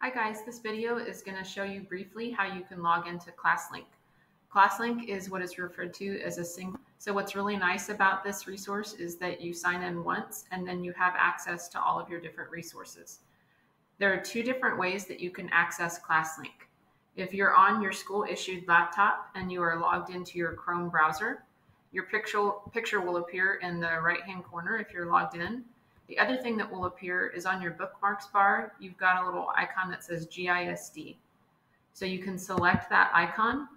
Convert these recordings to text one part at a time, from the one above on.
Hi guys, this video is going to show you briefly how you can log into ClassLink. ClassLink is what is referred to as a single. So what's really nice about this resource is that you sign in once and then you have access to all of your different resources. There are two different ways that you can access ClassLink. If you're on your school issued laptop and you are logged into your Chrome browser, your picture, picture will appear in the right hand corner if you're logged in the other thing that will appear is on your bookmarks bar, you've got a little icon that says GISD. So you can select that icon,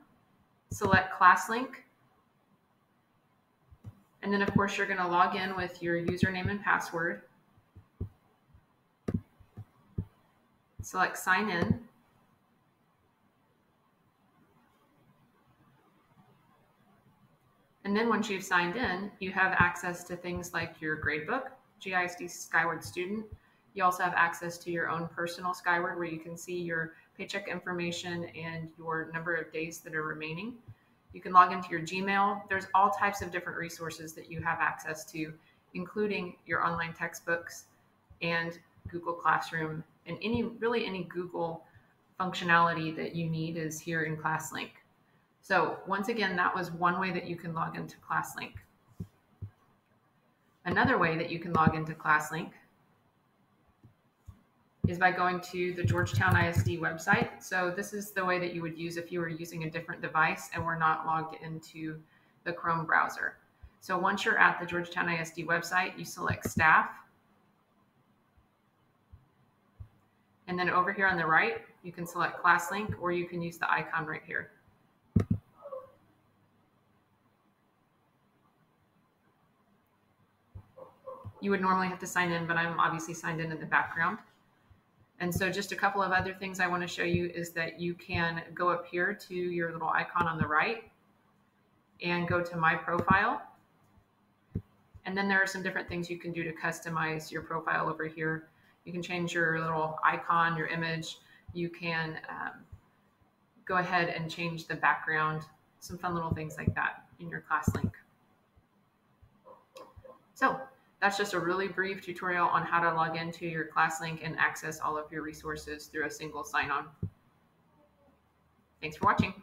select ClassLink, and then of course you're going to log in with your username and password. Select sign in. And then once you've signed in, you have access to things like your gradebook, GISD Skyward student. You also have access to your own personal Skyward where you can see your paycheck information and your number of days that are remaining. You can log into your Gmail. There's all types of different resources that you have access to, including your online textbooks and Google Classroom and any really any Google functionality that you need is here in ClassLink. So once again, that was one way that you can log into ClassLink. Another way that you can log into ClassLink is by going to the Georgetown ISD website. So this is the way that you would use if you were using a different device and were not logged into the Chrome browser. So once you're at the Georgetown ISD website, you select staff. And then over here on the right, you can select ClassLink or you can use the icon right here. You would normally have to sign in, but I'm obviously signed in in the background. And so just a couple of other things I want to show you is that you can go up here to your little icon on the right and go to my profile. And then there are some different things you can do to customize your profile over here. You can change your little icon, your image. You can um, go ahead and change the background, some fun little things like that in your ClassLink. So that's just a really brief tutorial on how to log into your ClassLink and access all of your resources through a single sign-on. Thanks for watching.